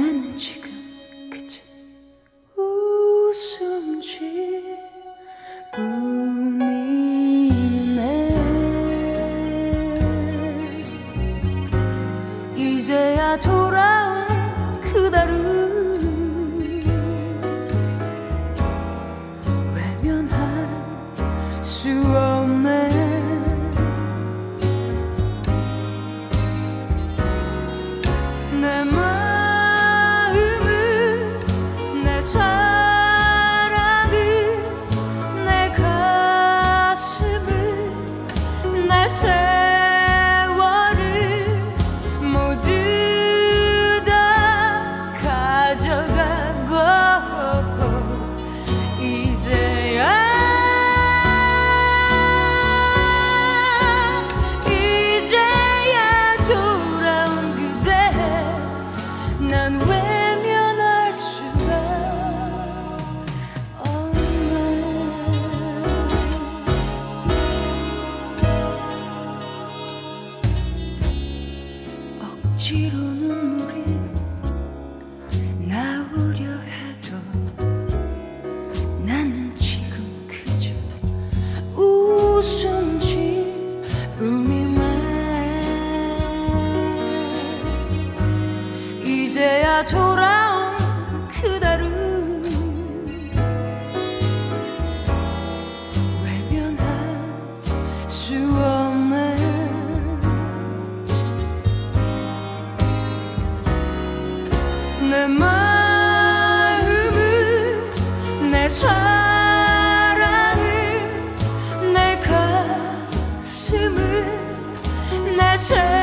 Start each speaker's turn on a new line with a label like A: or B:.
A: 나는 지금 그저 웃음지 뿐이네. 이제야 돌아온 그대를 외면할 수 없네. 难为。 내가 돌아온 그대를 외면할 수 없네 내 마음을 내 사랑을 내 가슴을 내 세.